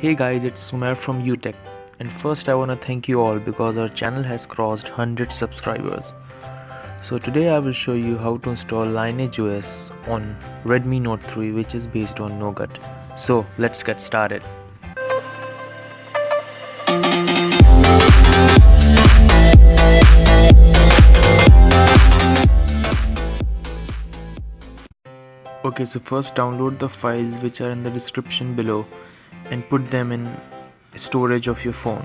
Hey guys, it's Umer from UTech. And first, I want to thank you all because our channel has crossed 100 subscribers. So, today I will show you how to install Lineage OS on Redmi Note 3, which is based on Nougat. So, let's get started. Okay, so first download the files which are in the description below and put them in storage of your phone.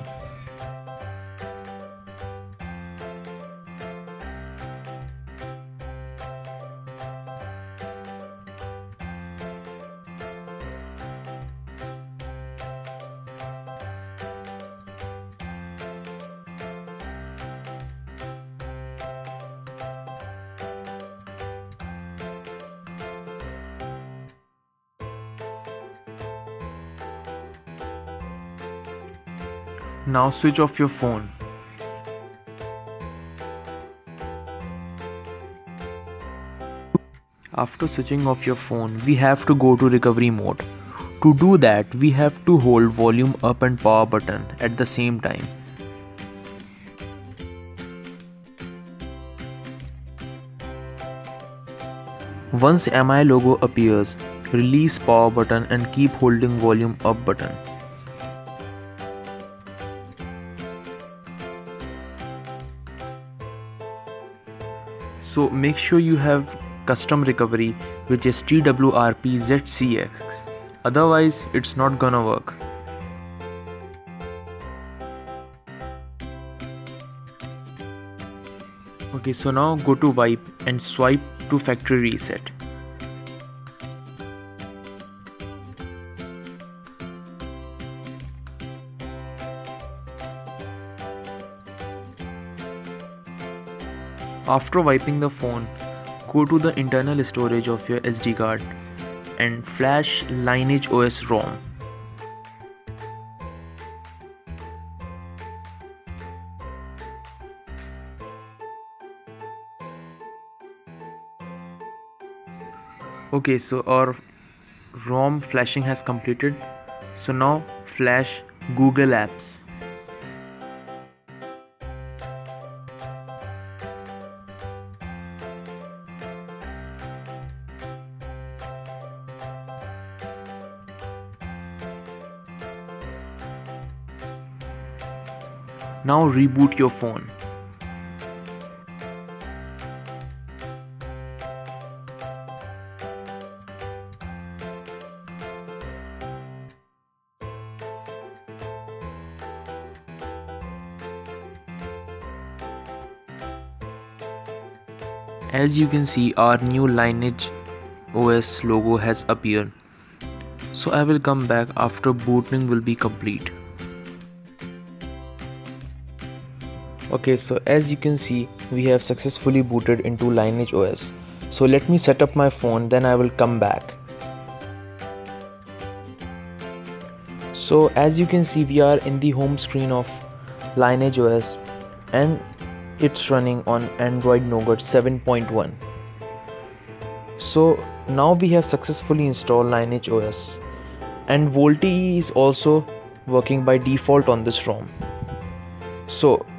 Now switch off your phone. After switching off your phone, we have to go to recovery mode. To do that, we have to hold volume up and power button at the same time. Once MI logo appears, release power button and keep holding volume up button. So make sure you have custom recovery which is TWRP ZCX otherwise it's not gonna work. Okay so now go to wipe and swipe to factory reset After wiping the phone, go to the internal storage of your SD card and flash Lineage OS ROM. Okay, so our ROM flashing has completed. So now flash Google Apps. Now reboot your phone. As you can see our new Lineage OS logo has appeared. So I will come back after booting will be complete. Okay so as you can see we have successfully booted into lineage os so let me set up my phone then i will come back. So as you can see we are in the home screen of lineage os and it's running on android nougat 7.1 so now we have successfully installed lineage os and VoLTE is also working by default on this ROM. So